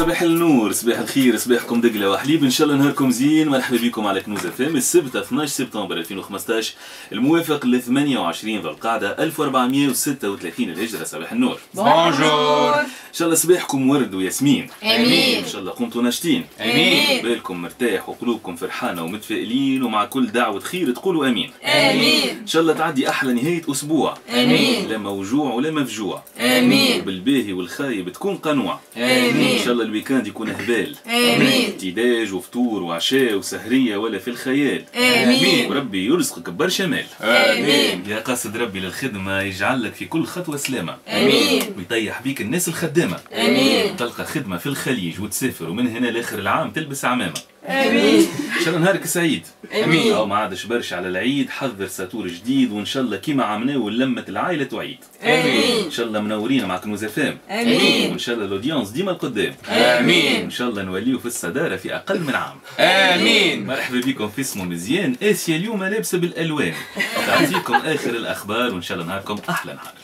صباح الخير صباحكم دقلة وحليب. إن شاء الله نهاركم زين. مرحبا بكم على كنوز فام السبت 12 سبتمبر 2015 الموافق ل 28 ذو القعدة 1436 الهجرة. صباح النور. bonjour إن شاء الله صباحكم ورد وياسمين. آمين. إن شاء الله قمتوا ناشطين. آمين. بالكم مرتاح وقلوبكم فرحانة ومتفائلين ومع كل دعوة خير تقولوا آمين. آمين. إن شاء الله تعدي أحلى نهاية أسبوع. آمين. لا موجوع ولا مفجوع. آمين. بالباهي والخايب تكون قنوع. آمين. إن شاء الله ال weekend يكون هبال. آمين. petit déj وفطور وعشاء وسهرية ولا في الخيال. آمين. وربي يرزقك برشا مال آمين. يا قاصد ربي للخدمة يجعل لك في كل خطوة سلامة. آمين. ويطيح بيك الناس الخدامة آمين. تلقى خدمة في الخليج وتسافر ومن هنا لآخر العام تلبس عمامة. آمين. إن شاء الله نهارك سعيد. آمين. أو ما عادش برشا على العيد حضر ساتور جديد وإن شاء الله كيما عملناه لمة العائلة تعيد. آمين. إن شاء الله منورين مع كنوز فام آمين. وإن شاء الله ال audience ديما القدام. آمين. وان شاء الله نوليو في الصدارة في أقل من عام. آمين. مرحبا بكم في اسمه مزيان. اسيا اليوم لابسه بالألوان. تعطيكم آخر الأخبار وإن شاء الله نهاركم أحلى نهار.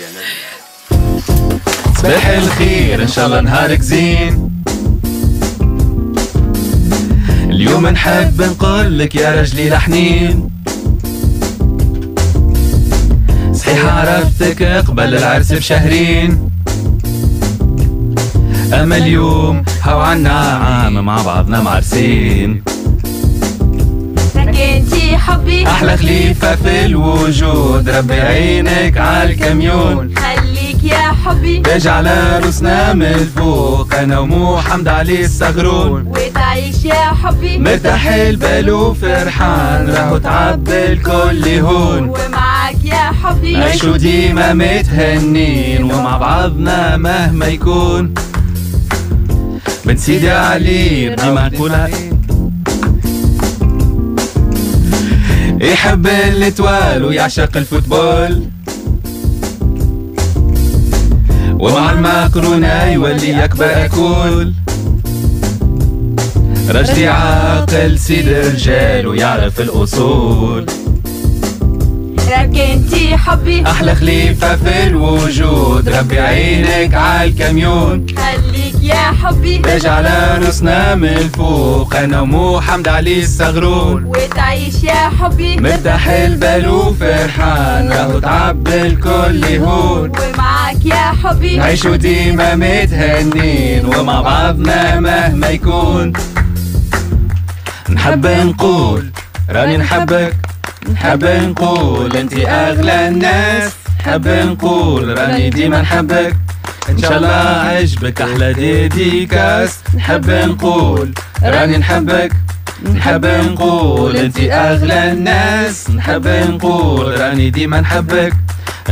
يا لا صباح الخير إن شاء الله نهارك زين. اليوم نحب نقول لك يا رجلي لحنين. صحيح عرفتك قبل العرس بشهرين. أما اليوم هاو عنا عام مع بعضنا معرسين انتي حبي. أحلى خليفة في الوجود ربي عينك على الكميون. يا حبي. باج على روسنا من الفوق أنا ومحمد علي الصغرون وتعيش يا حبي. مرتاح البال وفرحان راهو تعب الكل هون. ومعاك يا حبي. نعيشو ديما متهنين ومع بعضنا مهما يكون. بن سيدي علي ديما نقولها يحب الاتوال ويعشق الفوتبول. ومع المقرونة يولي أكبر أكول. رجلي عاقل سيد رجال ويعرف الأصول. راك انتي حبي. أحلى خليفة في الوجود. ربي عينك على الكميون. خليك يا حبي باج على روسنا من الفوق أنا ومحمد علي الصغرون. وتعيش يا حبي مرتاح البال وفرحان راهو تعب الكل هون ومعاك يا حبي نعيشو ديما متهنين ومع بعضنا مهما يكون. نحب نقول راني نحبك. نحب نقول أنتي أغلى الناس. نحب نقول راني ديما نحبك. إن شاء الله عجبك أحلى ديديكاس. نحب نقول. راني نحبك. نحب نقول. أنتي أغلى الناس. نحب نقول. راني ديما نحبك.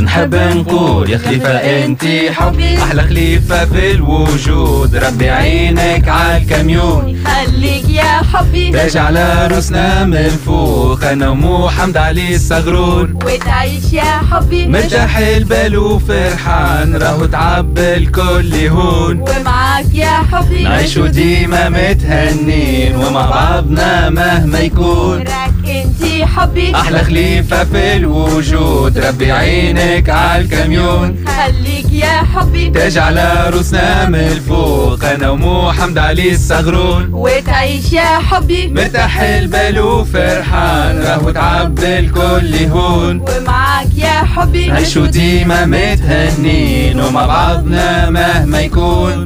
نحب نقول يا خليفة انتي حبي أحلى خليفة في الوجود. ربي عينك على الكميون. خليك يا حبي. تاج على روسنا من فوق. أنا ومحمد علي الصغرون. وتعيش يا حبي. مرتاح البال وفرحان. راهو تعب الكل هون. ومعاك يا حبي. نعيشو ديما متهنين. ومع بعضنا مهما يكون. راك انتي حبي. أحلى خليفة في الوجود ربي عينك على الكميون. خليك يا حبي. تاج على روسنا من الفوق أنا ومحمد علي الصغرون. وتعيش يا حبي. مرتاح البال وفرحان راهو تعب الكل هون. ومعاك يا حبي. نعيشو ديما متهنين ومع بعضنا مهما يكون.